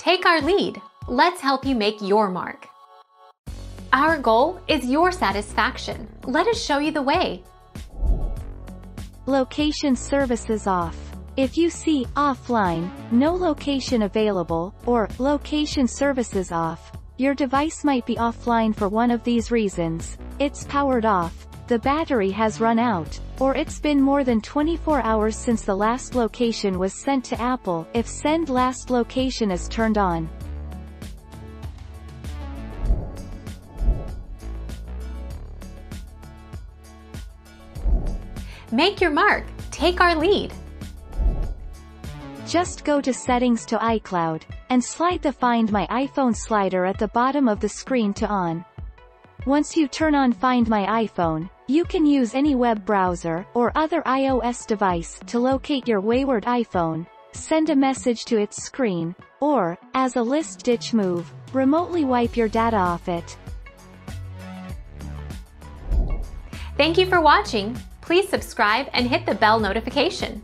take our lead. Let's help you make your mark. Our goal is your satisfaction. Let us show you the way. Location services off. If you see offline, no location available, or location services off, your device might be offline for one of these reasons. It's powered off, the battery has run out, or it's been more than 24 hours since the last location was sent to Apple if send last location is turned on. Make your mark. Take our lead. Just go to Settings to iCloud, and slide the Find My iPhone slider at the bottom of the screen to on. Once you turn on Find My iPhone, you can use any web browser or other iOS device to locate your wayward iPhone, send a message to its screen, or, as a list ditch move, remotely wipe your data off it. Thank you for watching. Please subscribe and hit the bell notification.